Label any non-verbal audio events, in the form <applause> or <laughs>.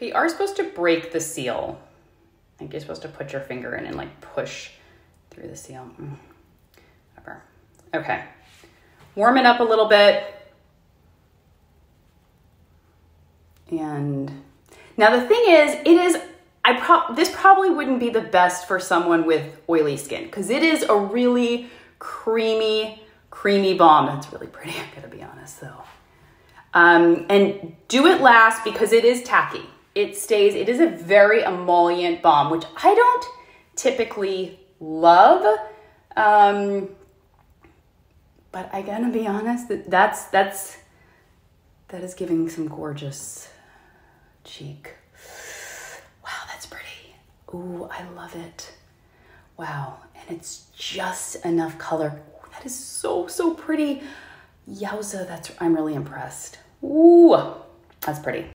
Okay, you are supposed to break the seal. I think you're supposed to put your finger in and like push through the seal. Mm. Okay. Warm it up a little bit. And now the thing is, it is I pro- this probably wouldn't be the best for someone with oily skin because it is a really creamy, creamy balm. That's really pretty, <laughs> I'm gonna be honest though. Um, and do it last because it is tacky. It stays, it is a very emollient balm, which I don't typically love. Um, but I gotta be honest, that that's, that's, that is giving some gorgeous cheek. Wow, that's pretty. Ooh, I love it. Wow, and it's just enough color. Ooh, that is so, so pretty. Yowza, that's, I'm really impressed. Ooh, that's pretty.